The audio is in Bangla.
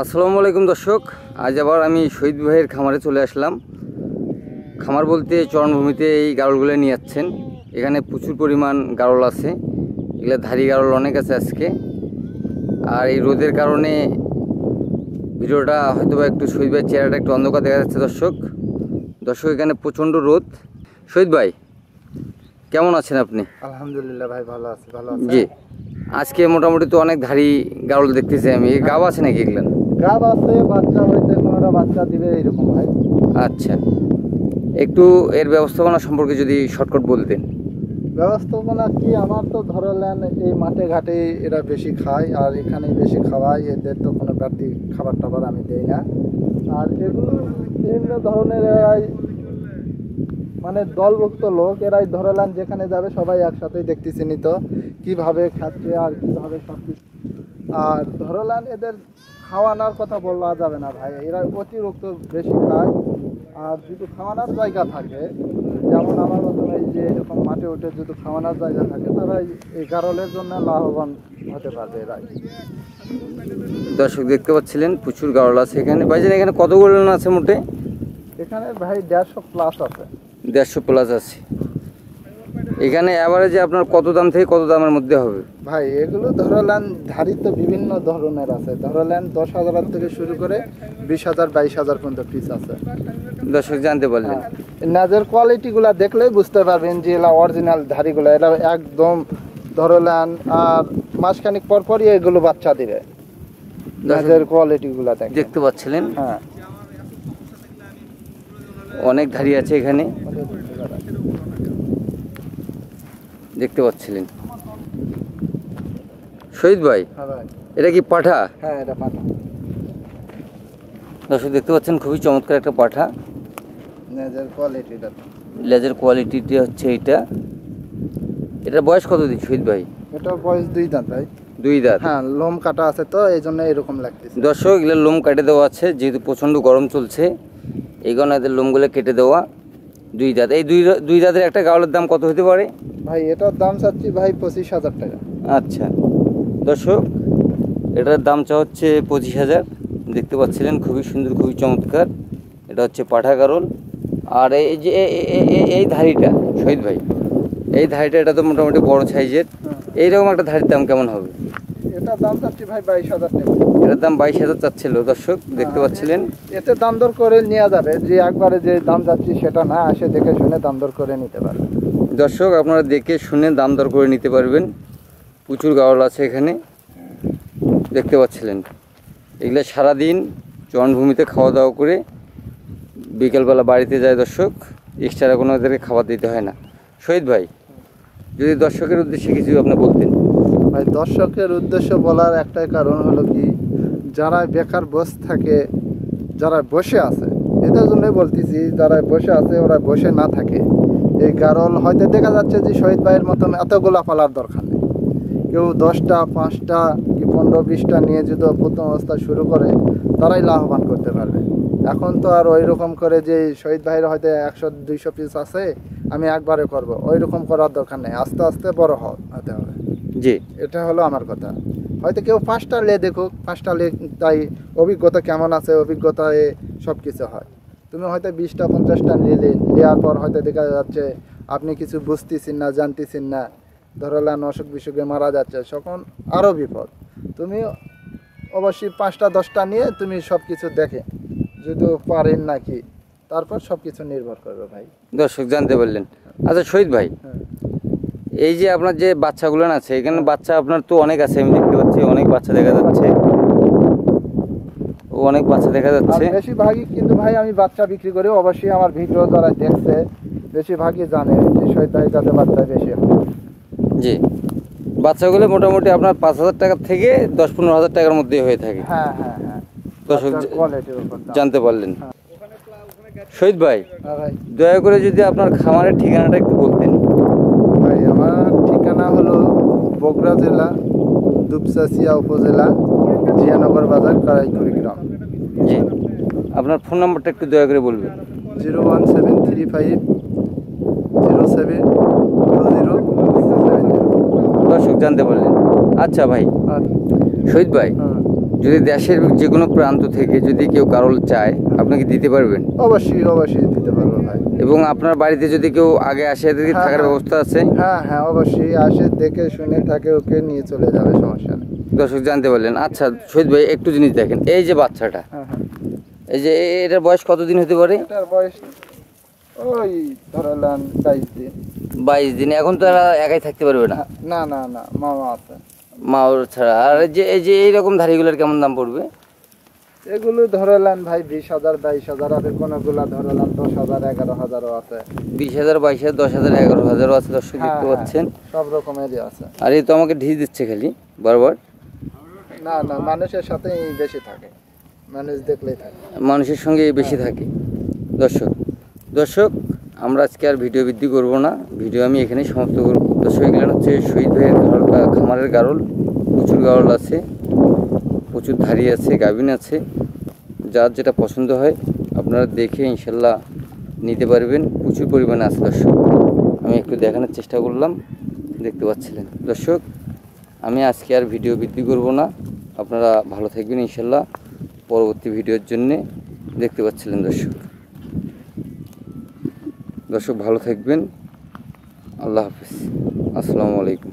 আসসালামু আলাইকুম দর্শক আজ আবার আমি শহীদ ভাইয়ের খামারে চলে আসলাম। খামার বলতে চরণভূমিতে এই গাড়লগুলো নিয়ে যাচ্ছেন। এখানে প্রচুর পরিমাণ গারল আছে। এগুলো ধারি গাড়ল অনেক আছে আজকে। আর এই রোদের কারণে ভিডিওটা হয়তো বা একটু শহীদ ভাইয়ের চেহারাটা একটু অন্ধকার দেখা যাচ্ছে দর্শক। দর্শক এখানে প্রচণ্ড রোদ। শহীদ ভাই কেমন আছেন আপনি? আলহামদুলিল্লাহ ভাই ভালো আছে ভালো আছে জি। আজকে মোটামুটি তো অনেক ধারি গাড়ল দেখতেছি আমি। গাও আছে নাকি এগুলো? গাব আছে বাচ্চা হয়েছে কোনোটা বাচ্চা দিবে এরকম ভাই আচ্ছা। একটু এর ব্যবস্থাপনা সম্পর্কে যদি শর্টকাট বলতেন। ব্যবস্থাপনা কি? আমার তো ধরলেন এই মাঠে ঘাটে এরা বেশি খায় আর এখানে বেশি খাওয়াই এদের তো কোনো বাড়তি খাবার টাবার আমি দেই না। আর এগুলো বিভিন্ন ধরনের এরাই মানে দলভুক্ত লোক এরাই ধরলেন যেখানে যাবে সবাই একসাথেই দেখতেছি নিত কীভাবে খাচ্ছে আর কীভাবে সব কিছু আর ধরলেন এদের খাওয়ানোর কথা বলা যাবে না ভাই। এরা অতিরিক্ত বেশি খায়। আর যদি খাওয়ানোর জায়গা থাকে যেমন আমার মতন এই যে এরকম মাঠে উঠে যদি খাওয়ানোর জায়গা থাকে তারা এই- গারলের জন্য লাভবান হতে পারবে এরা। দর্শক দেখতে পাচ্ছিলেন প্রচুর গাড়ল আছে এখানে। ভাইজান এখানে কতগুলো আছে মোটে? এখানে ভাই দেড়শো প্লাস আছে। দেড়শো প্লাস আছে। এখানে অ্যাভারেজে আপনার কত দাম থেকে কত দামের মধ্যে হবে? ভাই এগুলো ধরলেন ধারি তো বিভিন্ন ধরনের আছে। ধরলেন দশ হাজার থেকে শুরু করে বিশ হাজার বাইশ হাজার পর্যন্ত পিস আছে। দর্শক জানতে পারলেন। নাজের কোয়ালিটিগুলো দেখলেই বুঝতে পারবেন যে এলা অরিজিনাল ধারিগুলো এরা একদম ধরলেন আর মাসখানিক পর পরই এগুলো বাচ্চা দিবে। নাজের কোয়ালিটিগুলো দেখতে পাচ্ছিলেন? হ্যাঁ। অনেক ধারি আছে এখানে। দেখতে পাচ্ছিলেন। শহীদ ভাই হ্যাঁ এটা কি পাঠা? হ্যাঁ এটা পাঠা। দর্শক দেখতে পাচ্ছেন খুবই চমৎকার একটা পাঠা। নাজের কোয়ালিটিটা লেজের কোয়ালিটিটা হচ্ছে এইটা। এটার বয়স কত দিন শহীদ ভাই? এটা বয়স দুই দাঁত ভাই। দুই দাঁত? হ্যাঁ লোম কাটা আছে তো এই জন্য এরকম লাগতেছে। দর্শক এগুলোর লোম কেটে দেওয়া আছে যেহেতু প্রচণ্ড গরম চলছে এই কারণে এদের লোমগুলো কেটে দেওয়া দুই দাঁত। এই দুই দুই দাঁতের একটা গাওয়ালের দাম কত হতে পারে? ভাই এটার দাম চাচ্ছি ভাই পঁচিশ হাজার টাকা। আচ্ছা। দর্শক এটার দাম চা হচ্ছে পঁচিশ হাজার। দেখতে পাচ্ছিলেন খুবই সুন্দর খুবই চমৎকার। এটা হচ্ছে পাঠা গারল। আর এই যে এই ধাড়িটা শহীদ ভাই এই ধাড়িটা এটা তো মোটামুটি বড় সাইজের। এইরকম একটা ধাড়ির দাম কেমন হবে? এটার দাম চাচ্ছি ভাই বাইশ হাজার টাকা। এটার দাম বাইশ হাজার চাচ্ছিল দর্শক দেখতে পাচ্ছিলেন। এতে দাম দর করে নেওয়া যাবে। যে একবারে যে দাম যাচ্ছি সেটা না আসে দেখে শুনে দাম দর করে নিতে পারবে। দর্শক, আপনারা দেখে শুনে দাম দর করে নিতে পারবেন। প্রচুর গাওয়াল আছে এখানে। দেখতে পাচ্ছিলেন। এগুলো সারাদিন জনভূমিতে খাওয়া দাওয়া করে বিকেলবেলা বাড়িতে যায় দর্শক। এক্সট্রা কোনো ওদেরকে খাবার দিতে হয় না। শহীদ ভাই, যদি দর্শকের উদ্দেশ্যে কিছু আপনি বলতেন। ভাই, দর্শকের উদ্দেশ্য বলার একটাই কারণ হলো কি, যারা বেকার বসে থাকে, যারা বসে আছে এটার জন্যই বলতেছি, যারা বসে আছে ওরা বসে না থাকে। এই কারণ হয়তো দেখা যাচ্ছে যে শহীদ ভাইয়ের মতন এতগুলা পালার দরকার নেই। কেউ দশটা পাঁচটা কি পনেরো বিশটা নিয়ে যদি প্রথম অবস্থা শুরু করে তারাই লাভবান করতে পারবে। এখন তো আর ওই রকম করে যে শহীদ ভাইয়ের হয়তো একশো দুইশো পিস আছে আমি একবারে করব। ওই রকম করার দরকার নেই। আস্তে আস্তে বড় হতে হবে। জি। এটা হলো আমার কথা। হয়তো কেউ পাঁচটা লে দেখুক পাঁচটা লে তাই অভিজ্ঞতা কেমন আছে অভিজ্ঞতায় সব কিছু হয়। তুমি হয়তো বিশটা পঞ্চাশটা নিলে নেওয়ার পর হয়তো দেখা যাচ্ছে আপনি কিছু বুঝতেছেন না জানতেছেন না। ধরলেন অসুখ বিসুখে মারা যাচ্ছে তখন আরও বিপদ। তুমি অবশ্যই পাঁচটা দশটা নিয়ে তুমি সব কিছু দেখে যদি পারেন নাকি তারপর সব কিছু নির্ভর করবে ভাই। দর্শক জানতে পারলেন। আচ্ছা শহীদ ভাই হ্যাঁ। এই যে আপনার যে বাচ্চাগুলো আছে এখানে বাচ্চা আপনার তো অনেক আছে আমি দেখতে পাচ্ছি অনেক বাচ্চা দেখা যাচ্ছে। অনেক বাচ্চা দেখা যাচ্ছে। বেশিরভাগই কিন্তু ভাই আমি বাচ্চা বিক্রি করি অবশ্যই আমার ভিডিও যারা দেখছে বেশিরভাগই জানে যে ভাইয়ের কাছে বাচ্চা বেশি জি। বাচ্চাগুলো মোটামুটি আপনার পাঁচ হাজার টাকা থেকে দশ পনেরো হাজার টাকার মধ্যে হয়ে থাকে। হ্যাঁ হ্যাঁ হ্যাঁ। দর্শক জানতে পারলেন। হ্যাঁ। শহীদ ভাই হ্যাঁ ভাই। দয়া করে যদি আপনার খামারের ঠিকানাটা একটু বলতেন। ভাই আমার ঠিকানা হলো বগুড়া জেলা দুপচাচিয়া উপজেলা জিয়ানগর বাজার কারাইকুড়ি গ্রাম। জি। আপনার ফোন নাম্বারটা একটু দয়া করে বলবেন। Zero one seven three five zero seven zero দর্শক জানতে পারলেন। আচ্ছা ভাই শহীদ ভাই হ্যাঁ। যদি দেশের যে কোনো প্রান্ত থেকে যদি কেউ গারল চায় আপনাকে দিতে পারবেন? অবশ্যই অবশ্যই দিতে পারব ভাই। এবং আপনার বাড়িতে যদি কেউ আগে আসে এদেরকে হ্যাঁ, থাকার হ্যাঁ। ব্যবস্থা আছে? হ্যাঁ হ্যাঁ অবশ্যই আসে দেখে শুনে থাকে ওকে নিয়ে চলে যাবে সমস্যা নেই। দর্শক জানতে পারলেন। আচ্ছা শহীদ ভাই একটু জিনিস দেখেন। এই যে বাচ্চাটা হ্যাঁ হ্যাঁ। এই যে এটার বয়স কতদিন হতে পারে? এটার বয়স ওই ধরালেন বাইশ দিন। বাইশ দিন এখন তো এরা একাই থাকতে পারবে না? না না না মামা আছে। মা ওর ছাড়া। আর এই যে এই যে এইরকম ধারিগুলোর কেমন দাম পড়বে? এগুলো ধরালেন ভাই বিশ হাজার বাইশ হাজার আর কোনোগুলা ধরালেন দশ হাজার এগারো হাজারও আছে। বিশ হাজার বাইশ হাজার দশ হাজার এগারো হাজারও আছে দর্শক হ্যাঁ, দেখতে হ্যাঁ, পাচ্ছেন। সব রকমেরই আছে। আর এই তো আমাকে ঢিস দিচ্ছে খালি বারবার। না না মানুষের সাথেই বেশি থাকে। মানুষ দেখলেই থাকে। মানুষের সঙ্গে বেশি থাকে। দর্শক দর্শক আমরা আজকে আর ভিডিও বৃদ্ধি করব না। ভিডিও আমি এখানেই সমাপ্ত করব। দর্শক এগুলো হচ্ছে শহীদ ভাইয়ের গারল আহ, খামারের গারল। প্রচুর গারল আছে প্রচুর ধারি আছে গাভিন আছে। যার যেটা পছন্দ হয় আপনারা দেখে ইনশাল্লাহ নিতে পারবেন। প্রচুর পরিমাণে আছে দর্শক। আমি একটু দেখানোর চেষ্টা করলাম দেখতে পাচ্ছিলেন। দর্শক আমি আজকে আর ভিডিও বৃদ্ধি করব না। আপনারা ভালো থাকবেন ইনশাল্লাহ। পরবর্তী ভিডিওর জন্যে দেখতে পাচ্ছিলেন দর্শক। দর্শক ভালো থাকবেন। আল্লাহ হাফিজ। আসসালামু আলাইকুম।